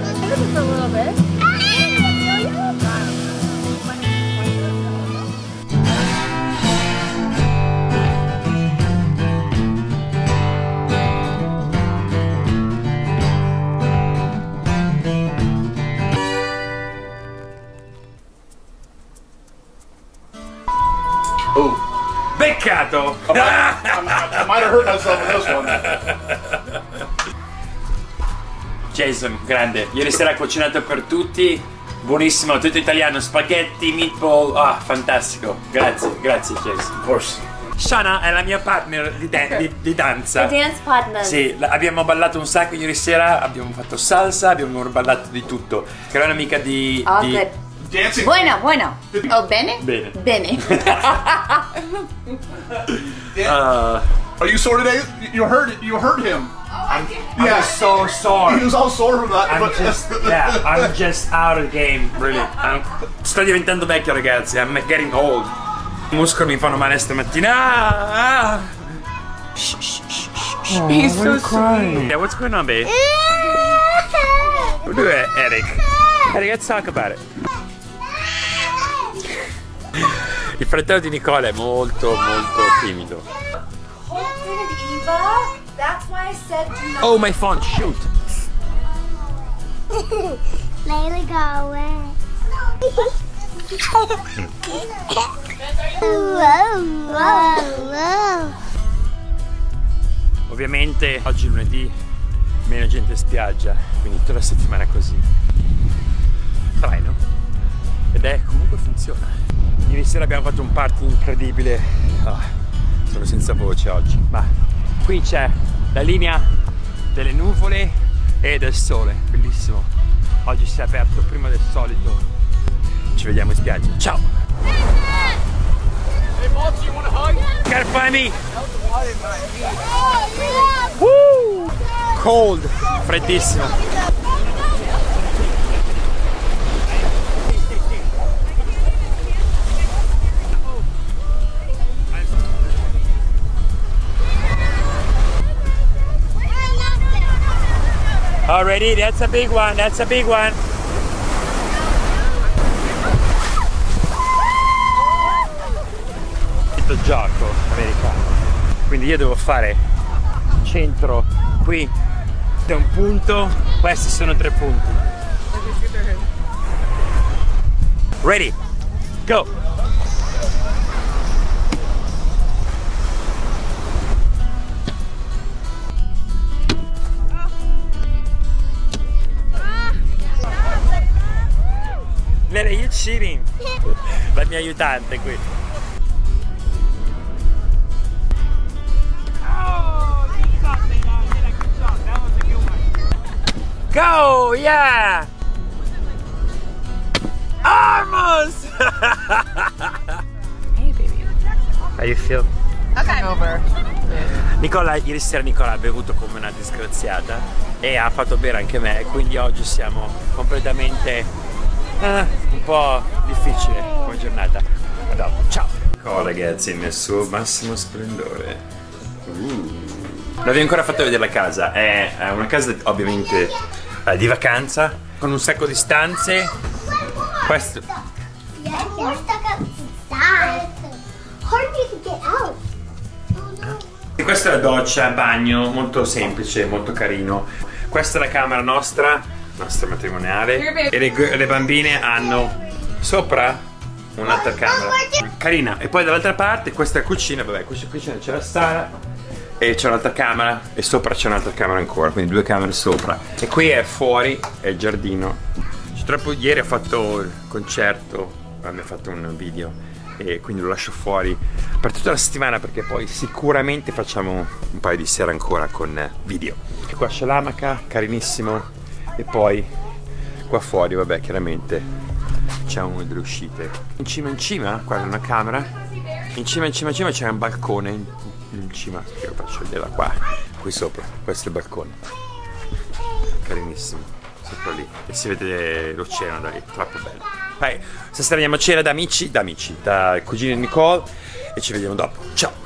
Just a little bit. Beccato! I might have hurt myself with this one. Jason, grande. Ieri sera ha cucinato per tutti. Buonissimo, tutto italiano, spaghetti, meatball. Ah, fantastico. Grazie, grazie Jason. Of course. Shana è la mia partner di, dan- di- di danza. Dance partner. Sì, la- abbiamo ballato un sacco ieri sera, abbiamo fatto salsa, abbiamo ballato di tutto. Che era un'amica di... Oh, di- good. Dancing. Bueno, bueno. Oh, bene? Bene. Bene. Ah, Are you sore today? You hurt. You hurt him. I'm, Yeah. I'm so sore. He was all sore from that. I'm but just, yeah, I'm just out of game, really. I'm- sto diventando vecchio, ragazzi. I'm getting old. I muscoli mi fanno male stamattina. Ah. Shh, shh, shh, shh, shh. He's so sweet. Yeah, what's going on, babe? Do it, Eric? Eric, let's talk about it. Il fratello di Nicola è molto, molto timido. Eva, that's why I said do not. Oh, my phone, shoot. Layla, go away. whoa, whoa, whoa. Ovviamente oggi è lunedì, meno gente in spiaggia, quindi tutta la settimana così. Traino. Ed è comunque funziona. Ieri sera abbiamo fatto un party incredibile. Ah, sono senza voce oggi. Ma qui c'è la linea delle nuvole e del sole. Bellissimo. Oggi si è aperto prima del solito. Ci vediamo in spiaggia. Ciao! Woo! Cold, freddissimo. Already, that's a big one, that's a big one. Il gioco americano. Quindi io devo fare centro qui da un punto, questi sono tre punti. Ready, go! Nere, you cheating! La mia aiutante qui. Go! Yeah! Almost! Hey, baby. How you feel? Okay. Over. Nicola, ieri sera Nicola ha bevuto come una disgraziata e ha fatto bere anche me, quindi oggi siamo completamente eh, un po' difficile come giornata. A dopo, ciao! Nicola ragazzi nel suo massimo splendore. Uh. Non vi ho ancora fatto vedere la casa, è una casa ovviamente eh, di vacanza con un sacco di stanze. Questo. E questa è la doccia, bagno, molto semplice, molto carino. Questa è la camera nostra, nostra matrimoniale. E le, le bambine hanno sopra un'altra camera. Carina. E poi dall'altra parte questa è la cucina, vabbè, questa cucina c'è la sala e c'è un'altra camera e sopra c'è un'altra camera ancora, quindi due camere sopra. E qui è fuori, è il giardino. Purtroppo ieri ho fatto il concerto, abbiamo fatto un video e quindi lo lascio fuori per tutta la settimana perché poi sicuramente facciamo un paio di sere ancora con video. E qua c'è l'amaca, carinissimo, e poi qua fuori, vabbè, chiaramente c'è una delle uscite. In cima in cima, guarda una camera, in cima in cima in cima c'è un balcone, in, in cima, io faccio vedere qua, qui sopra, questo è il balcone. Carinissimo, sopra lì, e si vede l'oceano da lì, troppo bello. Dai, stasera andiamo a cena da amici, da amici, da cugini di Nicole e ci vediamo dopo. Ciao!